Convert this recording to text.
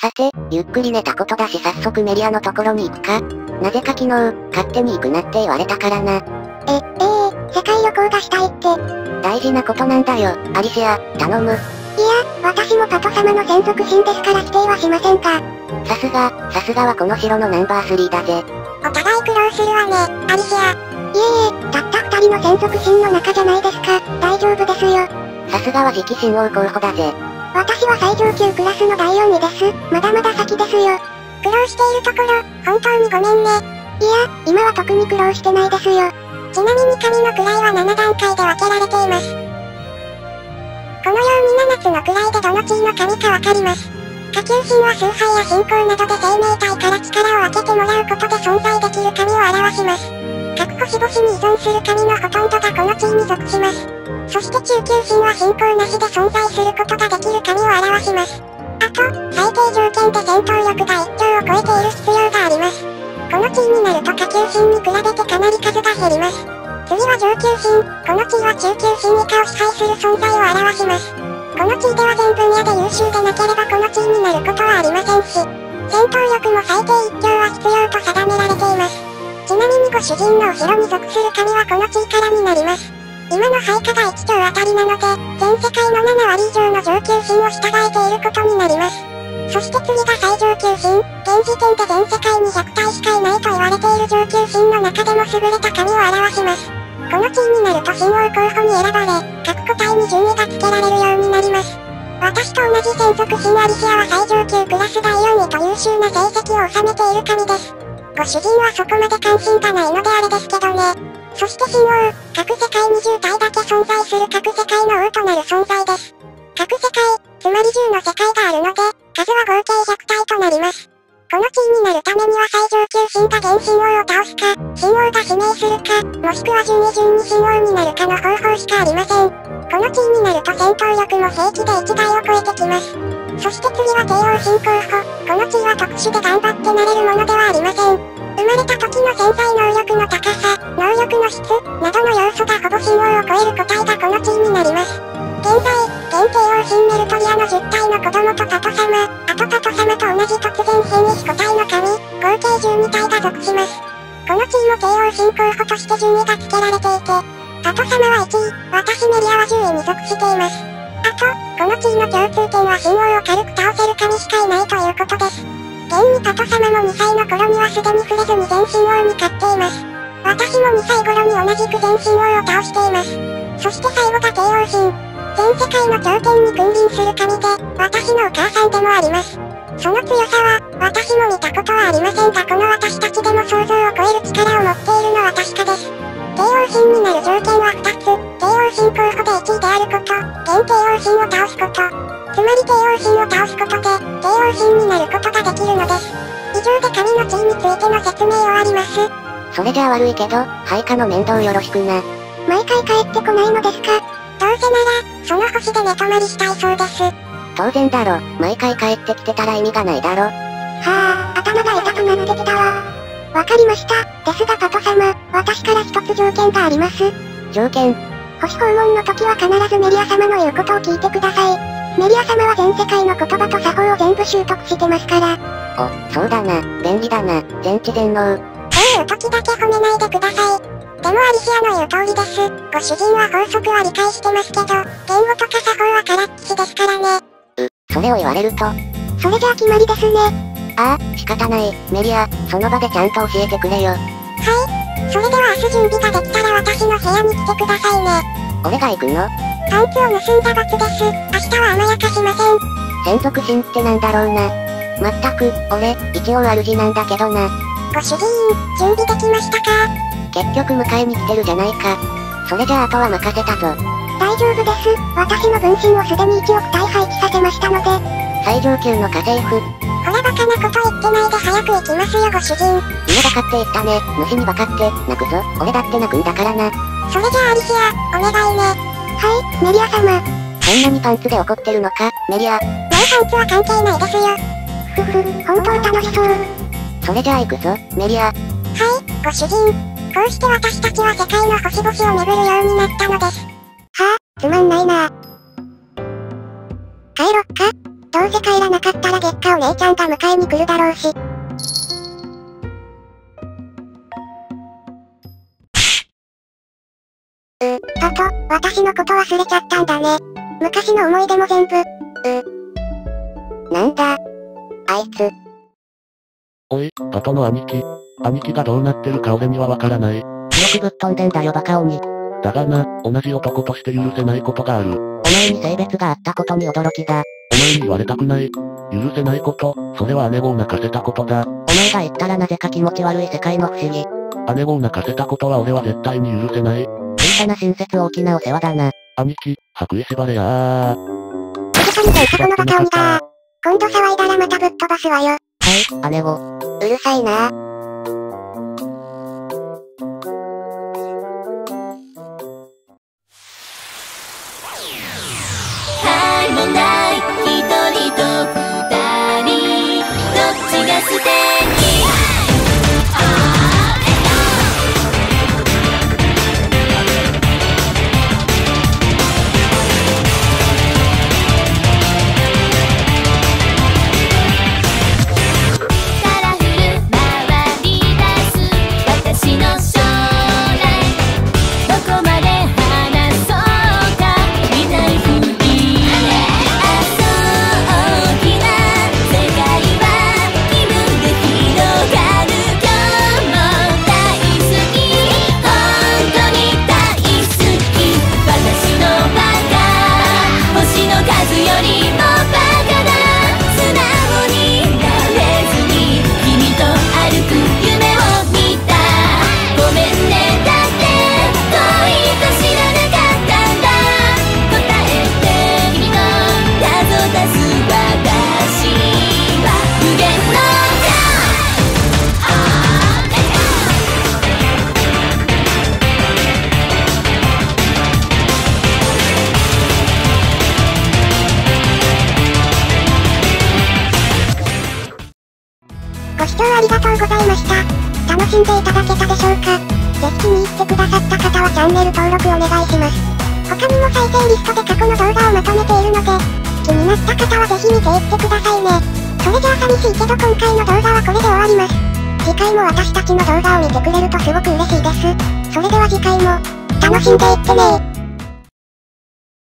さて、ゆっくり寝たことだし早速メリアのところに行くか。なぜか昨日、勝手に行くなって言われたからな。え、ええー、世界旅行がしたいって。大事なことなんだよ、アリシア、頼む。いや、私もパト様の専属神ですから否定はしませんか。さすが、さすがはこの城のナンバー3だぜ。お互い苦労するわね、アリシア。いえいえ、たった二人の専属神の中じゃないですか。大丈夫ですよ。さすがは次期神王候補だぜ。私は最上級クラスの第4位です。まだまだ先ですよ。苦労しているところ、本当にごめんね。いや、今は特に苦労してないですよ。ちなみに神の位は7段階で分けられています。このように7つの位でどの地位の神かわかります。下級神は崇拝や信仰などで生命体から力を分けてもらうことで存在できる神を表します。各星々に依存する神のほとんどがこの地位に属します。そして中級神は信仰なしで存在することができます。あと、最低条件で戦闘力が1強を超えている必要があります。この地位になると下級神に比べてかなり数が減ります。次は上級神、この地位は中級神以下を支配する存在を表します。この地位では全分野で優秀でなければこの地位になることはありませんし、戦闘力も最低1強は必要と定められています。ちなみにご主人のお城に属する神はこの地位からになります。今の配下が1兆あたりなので、全世界の7割以上の上級神を従えていることになります。そして次が最上級神、現時点で全世界に100体しかいないと言われている上級神の中でも優れた神を表します。この地位になると神王候補に選ばれ、各個体に順位がつけられるようになります。私と同じ専属神アリシアは最上級クラス第4位と優秀な成績を収めている神です。ご主人はそこまで関心がないのであれですけどね。そして神王、各世界20体だけ存在する各世界の王となる存在です。各世界、つまり10の世界があるので、数は合計100体となります。この地位になるためには最上級神が現神王を倒すか、神王が指名するか、もしくは順位順に神王になるかの方法しかありません。この地位になると戦闘力も平気で1台を超えてきます。そして次は帝王神候補。この地位は特殊で頑張ってなれるものではありません。生まれた時の潜在能力の高さ、能力の質、などの要素がほぼ神王を超える個体がこの地位になります。現在、現帝王神メルトリアの10体の子供とパト様、あとパト様と同じ突然変異し個体の神、合計12体が属します。この地位も帝王神候補として順位が付けられていて、パト様は1位、私メリアは10位に属しています。あと、この地位の共通点は神王を軽く倒せる神しかいないということです。現にパト様も2歳の頃にはすでに触れずに全神王に勝っています。私も2歳頃に同じく全神王を倒しています。そして最後が帝王神。全世界の頂点に君臨する神で、私のお母さんでもあります。その強さは、私も見たことはありませんがこの私たちでも想像を超える力を持っているのは確かです。帝王神になる条件は2つ。帝王神候補で1位であること、現帝王神を倒すこと。つまり帝王神を倒すことで、帝王神になることができるのです。以上で神の地位についての説明終わります。それじゃあ悪いけど、配下の面倒よろしくな。毎回帰ってこないのですかどうせなら、その星で寝泊まりしたいそうです。は当然だろ、毎回帰ってきてたら意味がないだろ。あ、頭が痛くなってきたわ。わかりました。ですがパト様、私から一つ条件があります。条件、星訪問の時は必ずメリア様の言うことを聞いてください。メリア様は全世界の言葉と作法を全部習得してますから。お、そうだな、便利だな、全知全能。そういう時だけ褒めないでください。でもアリシアの言う通りです。ご主人は法則は理解してますけど、言語とか作法はからっきしですからね。それを言われると、それじゃあ決まりですね。ああ、仕方ない、メリア、その場でちゃんと教えてくれよ。はい。それでは明日準備ができたら私の部屋に来てくださいね。俺が行くの？パンツを盗んだ罰です。明日は甘やかしません。専属神ってなんだろうな。まったく、俺、一応主なんだけどな。ご主人、準備できましたか？結局迎えに来てるじゃないか。それじゃああとは任せたぞ。大丈夫です。私の分身をすでに1億体配置させましたので。最上級の家政婦。カなこと言ってないで早く行きますよご主人。今バカって言ったね。虫にバカって、泣くぞ。俺だって泣くんだからな。それじゃあアリシア、お願いね。はい、メリア様。そんなにパンツで怒ってるのか、メリア。もうパンツは関係ないですよ。ふふ、本当楽しそう。はそれじゃあ行くぞ、メリア。い、ご主人。こうして私たちは世界の星々を巡るようになったのです。はあ、つまんないな。帰ろっか。どどうせ帰らなかったら月下お姉ちゃんが迎えに来るだろうし。う、パト、私のこと忘れちゃったんだね。昔の思い出も全部。う、なんだあいつ。おい、パトの兄貴。兄貴がどうなってるか俺にはわからない。記憶ぶっ飛んでんだよバカ鬼。だがな、同じ男として許せないことがある。お前に性別があったことに驚きだ。お前に言われたくない。許せないこと、それは姉子を泣かせたことだ。お前が言ったらなぜか気持ち悪い世界の不思議。姉子を泣かせたことは俺は絶対に許せない。小さな親切大きなお世話だな。兄貴、白衣縛れやー。静かにせいかこのバカ鬼が。今度騒いだらまたぶっ飛ばすわよ。はい、姉子。うるさいな。ど数よりも視聴ありがとうございました。楽しんでいただけたでしょうかぜひ気に入ってくださった方はチャンネル登録お願いします。他にも再生リストで過去の動画をまとめているので、気になった方はぜひ見ていってくださいね。それじゃあ寂しいけど今回の動画はこれで終わります。次回も私たちの動画を見てくれるとすごく嬉しいです。それでは次回も、楽しんでいってね